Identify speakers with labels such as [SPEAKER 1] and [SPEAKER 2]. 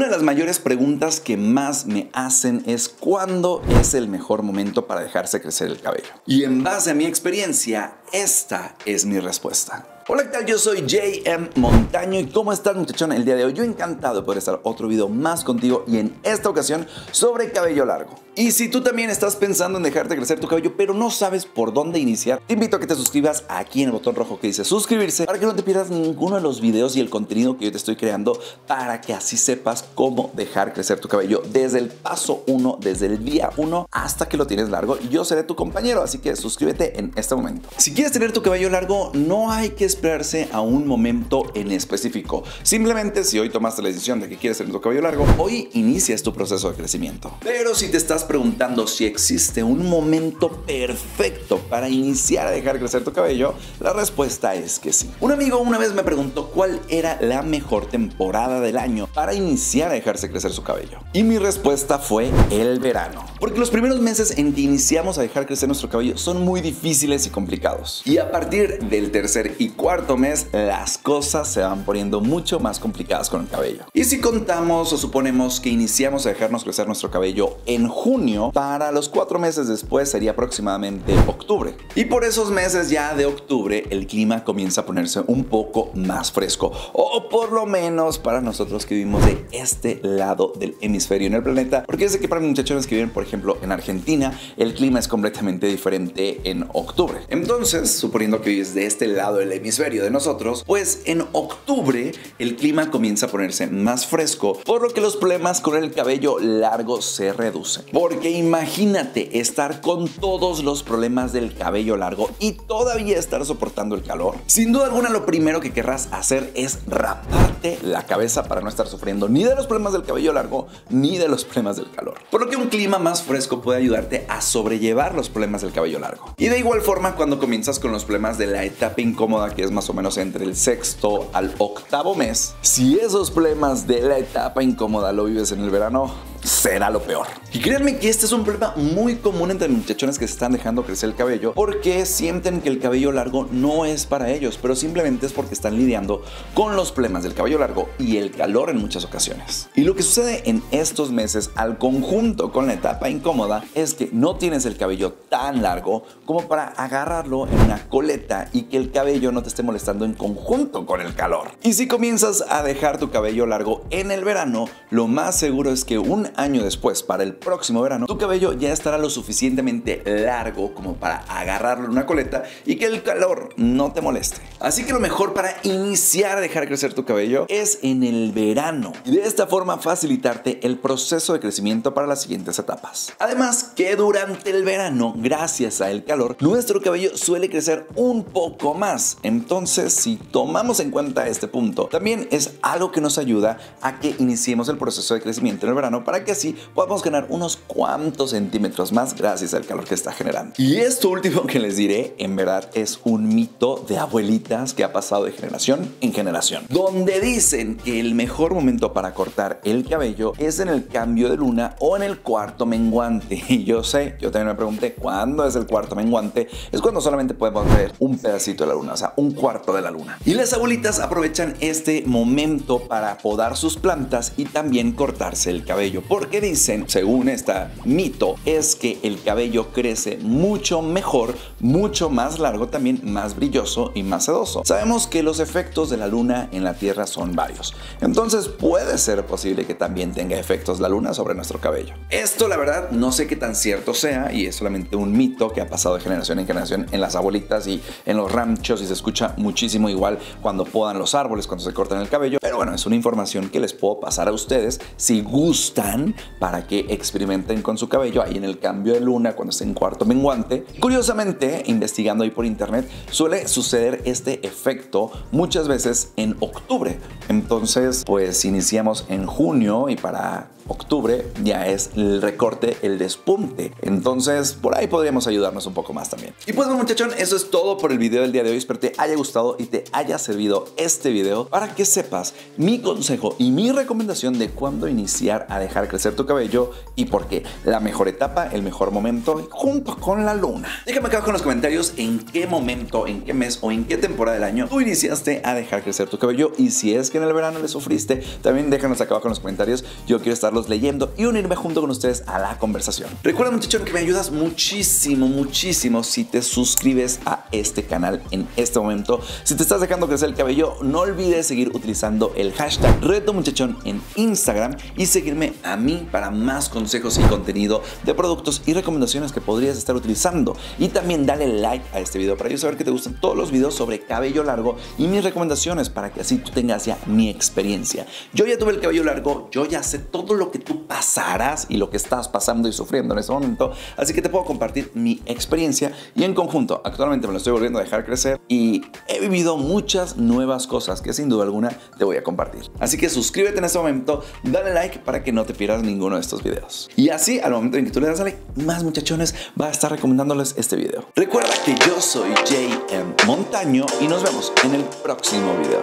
[SPEAKER 1] Una de las mayores preguntas que más me hacen es cuándo es el mejor momento para dejarse crecer el cabello. Y en base a mi experiencia, esta es mi respuesta. Hola, ¿qué tal? Yo soy JM Montaño y ¿cómo estás muchachón el día de hoy? Yo encantado de poder estar otro video más contigo y en esta ocasión sobre cabello largo. Y si tú también estás pensando en dejarte crecer tu cabello pero no sabes por dónde iniciar, te invito a que te suscribas aquí en el botón rojo que dice suscribirse para que no te pierdas ninguno de los videos y el contenido que yo te estoy creando para que así sepas cómo dejar crecer tu cabello desde el paso 1, desde el día 1 hasta que lo tienes largo yo seré tu compañero, así que suscríbete en este momento. Quieres tener tu cabello largo, no hay que esperarse a un momento en específico. Simplemente si hoy tomaste la decisión de que quieres tener tu cabello largo, hoy inicias tu proceso de crecimiento. Pero si te estás preguntando si existe un momento perfecto para iniciar a dejar crecer tu cabello, la respuesta es que sí. Un amigo una vez me preguntó cuál era la mejor temporada del año para iniciar a dejarse crecer su cabello. Y mi respuesta fue el verano. Porque los primeros meses en que iniciamos a dejar crecer nuestro cabello son muy difíciles y complicados. Y a partir del tercer y cuarto mes, las cosas se van poniendo mucho más complicadas con el cabello. Y si contamos o suponemos que iniciamos a dejarnos crecer nuestro cabello en junio, para los cuatro meses después sería aproximadamente octubre. Y por esos meses ya de octubre, el clima comienza a ponerse un poco más fresco. O por lo menos para nosotros que vivimos de este lado del hemisferio en el planeta. Porque sé que para muchachones que viven, por ejemplo, en Argentina, el clima es completamente diferente en octubre. Entonces, suponiendo que vives de este lado del hemisferio de nosotros, pues en octubre el clima comienza a ponerse más fresco, por lo que los problemas con el cabello largo se reducen. Porque imagínate estar con todos los problemas del cabello largo y todavía estar soportando el calor. Sin duda alguna, lo primero que querrás hacer es raparte la cabeza para no estar sufriendo ni de los problemas del cabello largo ni de los problemas del calor. Por lo que un clima más fresco puede ayudarte a sobrellevar los problemas del cabello largo. Y de igual forma, cuando con los problemas de la etapa incómoda, que es más o menos entre el sexto al octavo mes, si esos problemas de la etapa incómoda lo vives en el verano, será lo peor. Y créanme que este es un problema muy común entre muchachones que se están dejando crecer el cabello porque sienten que el cabello largo no es para ellos, pero simplemente es porque están lidiando con los problemas del cabello largo y el calor en muchas ocasiones. Y lo que sucede en estos meses al conjunto con la etapa incómoda es que no tienes el cabello tan largo como para agarrarlo en una coleta y que el cabello no te esté molestando en conjunto con el calor. Y si comienzas a dejar tu cabello largo en el verano, lo más seguro es que un año después, para el próximo verano, tu cabello ya estará lo suficientemente largo como para agarrarlo en una coleta y que el calor no te moleste. Así que lo mejor para iniciar a dejar crecer tu cabello es en el verano y de esta forma facilitarte el proceso de crecimiento para las siguientes etapas. Además que durante el verano, gracias al calor, nuestro cabello suele crecer un poco más. Entonces, si tomamos en cuenta este punto, también es algo que nos ayuda a que iniciemos el proceso de crecimiento en el verano para que así podamos ganar unos cuantos centímetros más gracias al calor que está generando. Y esto último que les diré, en verdad, es un mito de abuelitas que ha pasado de generación en generación, donde dicen que el mejor momento para cortar el cabello es en el cambio de luna o en el cuarto menguante. Y yo sé, yo también me pregunté, ¿cuándo es el cuarto menguante? Es cuando solamente podemos ver un pedacito de la luna, o sea, un cuarto de la luna. Y las abuelitas aprovechan este momento para podar sus plantas y también cortarse el cabello, porque dicen, según este mito, es que el cabello crece mucho mejor, mucho más largo, también más brilloso y más sedoso. Sabemos que los efectos de la luna en la Tierra son varios, entonces puede ser posible que también tenga efectos la luna sobre nuestro cabello. Esto la verdad no sé qué tan cierto sea y es solamente un mito que ha pasado de generación en generación en las abuelitas y en los ranchos y se escucha muchísimo igual cuando podan los árboles, cuando se cortan el cabello, pero bueno, es una información que les puedo pasar a ustedes si gustan para que experimenten con su cabello ahí en el cambio de luna cuando esté en cuarto menguante. Curiosamente, investigando ahí por internet, suele suceder este efecto muchas veces en octubre. Entonces, pues iniciamos en junio y para octubre ya es el recorte, el despunte. Entonces, por ahí podríamos ayudarnos un poco más también. Y pues, muchachos, muchachón, eso es todo por el video del día de hoy. Espero te haya gustado y te haya servido este video para que sepas mi consejo y mi recomendación de cuándo iniciar a dejar crecer tu cabello y por qué. La mejor etapa, el mejor momento, junto con la luna. Déjame acá en comentarios en qué momento, en qué mes o en qué temporada del año tú iniciaste a dejar crecer tu cabello y si es que en el verano le sufriste, también déjanos acá abajo en los comentarios. Yo quiero estarlos leyendo y unirme junto con ustedes a la conversación. Recuerda muchachón que me ayudas muchísimo, muchísimo si te suscribes a este canal en este momento. Si te estás dejando crecer el cabello, no olvides seguir utilizando el hashtag reto muchachón en Instagram y seguirme a mí para más consejos y contenido de productos y recomendaciones que podrías estar utilizando. Y también dale like a este video para yo saber que te gustan todos los videos sobre cabello largo y mis recomendaciones para que así tú tengas ya mi experiencia. Yo ya tuve el cabello largo, yo ya sé todo lo que tú pasarás y lo que estás pasando y sufriendo en ese momento, así que te puedo compartir mi experiencia y en conjunto actualmente me lo estoy volviendo a dejar crecer y he vivido muchas nuevas cosas que sin duda alguna te voy a compartir. Así que suscríbete en este momento, dale like para que no te pierdas ninguno de estos videos. Y así al momento en que tú le das like, más muchachones va a estar recomendándoles este video. Recuerda que yo soy JM Montaño y nos vemos en el próximo video.